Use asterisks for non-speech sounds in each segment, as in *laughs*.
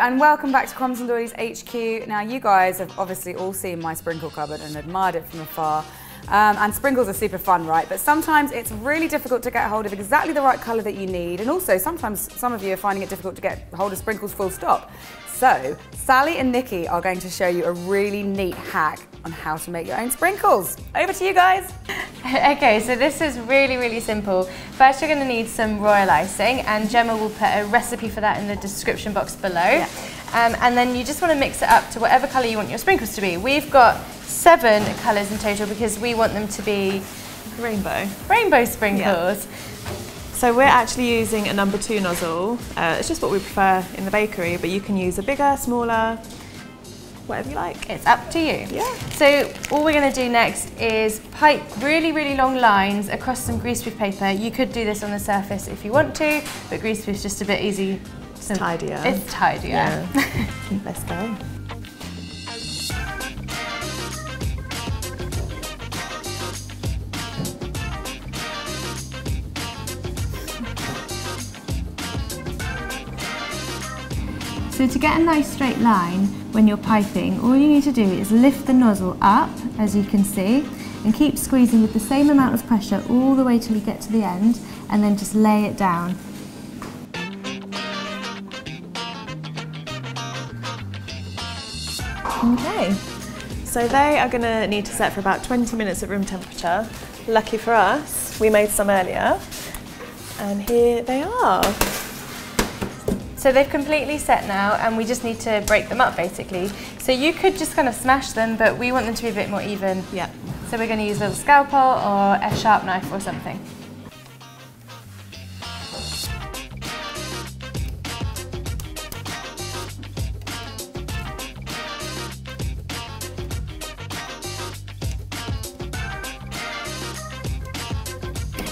and welcome back to Crumbs and Doilies HQ. Now, you guys have obviously all seen my sprinkle cupboard and admired it from afar. Um, and sprinkles are super fun, right? But sometimes it's really difficult to get hold of exactly the right colour that you need. And also, sometimes some of you are finding it difficult to get hold of sprinkles full stop. So, Sally and Nikki are going to show you a really neat hack on how to make your own sprinkles. Over to you guys. *laughs* Okay, so this is really, really simple. First, you're going to need some royal icing, and Jemma will put a recipe for that in the description box below. Yeah. Um, and then you just want to mix it up to whatever colour you want your sprinkles to be. We've got seven colours in total because we want them to be Rainbow. rainbow sprinkles. So we're actually using a number two nozzle. Uh, it's just what we prefer in the bakery, but you can use a bigger, smaller, whatever you like. It's up to you. Yeah. So all we're going to do next is pipe really, really long lines across some greaseproof paper. You could do this on the surface if you want to, but greaseproof's just a bit easy. It's tidier. It's tidier. Yeah. *laughs* Let's go. So to get a nice straight line when you're piping, all you need to do is lift the nozzle up, as you can see, and keep squeezing with the same amount of pressure all the way till you get to the end, and then just lay it down. Okay. So they are going to need to set for about 20 minutes at room temperature. Lucky for us, we made some earlier. And here they are. So they've completely set now, and we just need to break them up basically. So you could just kind of smash them, but we want them to be a bit more even. Yeah. So we're going to use a little scalpel or a sharp knife or something.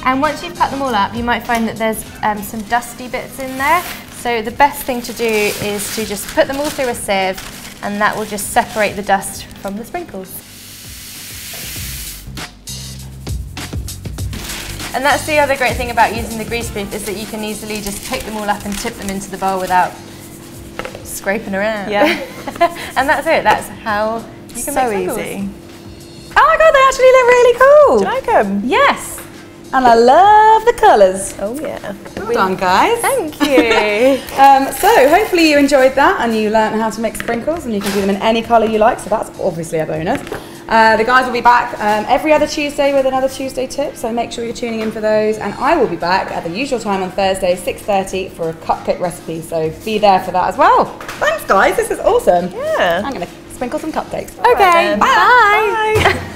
And once you've cut them all up, you might find that there's um, some dusty bits in there. So the best thing to do is to just put them all through a sieve and that will just separate the dust from the sprinkles. And that's the other great thing about using the grease greaseproof is that you can easily just pick them all up and tip them into the bowl without scraping around. Yeah. *laughs* and that's it. That's how you can so make sprinkles. easy. Oh my god, they actually look really cool. Do you like them? Yes. And I love the colours. Oh yeah. Well done, guys. Thank *laughs* you. Um, so hopefully you enjoyed that and you learned how to make sprinkles and you can do them in any colour you like, so that's obviously a bonus. Uh, the guys will be back um, every other Tuesday with another Tuesday tip, so make sure you're tuning in for those. And I will be back at the usual time on Thursday, 6.30 for a cupcake recipe, so be there for that as well. Thanks guys, this is awesome. Yeah. I'm going to sprinkle some cupcakes. right okay, then. bye. Bye.